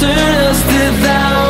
turn us to thou.